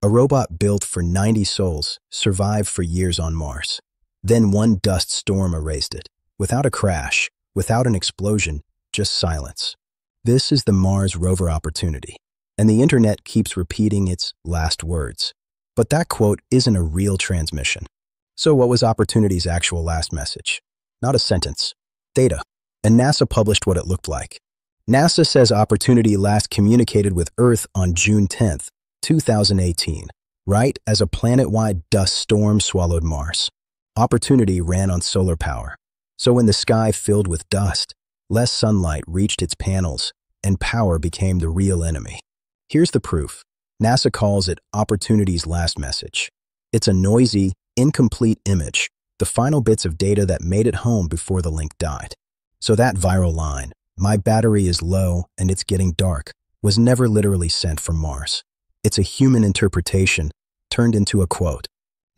A robot built for 90 sols survived for years on Mars. Then one dust storm erased it. Without a crash, without an explosion, just silence. This is the Mars rover opportunity. And the internet keeps repeating its last words. But that quote isn't a real transmission. So what was Opportunity's actual last message? Not a sentence. Data. And NASA published what it looked like. NASA says Opportunity last communicated with Earth on June 10, 2018, right as a planet-wide dust storm swallowed Mars. Opportunity ran on solar power. So when the sky filled with dust, less sunlight reached its panels, and power became the real enemy. Here's the proof. NASA calls it Opportunity's last message. It's a noisy, incomplete image, the final bits of data that made it home before the link died. So that viral line, my battery is low and it's getting dark, was never literally sent from Mars. It's a human interpretation turned into a quote.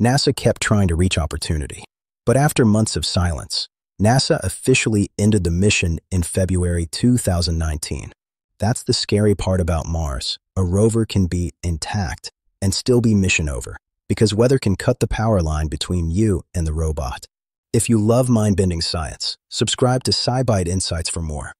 NASA kept trying to reach opportunity. But after months of silence, NASA officially ended the mission in February 2019. That's the scary part about Mars. A rover can be intact and still be mission over because weather can cut the power line between you and the robot. If you love mind-bending science, subscribe to SciByte Insights for more.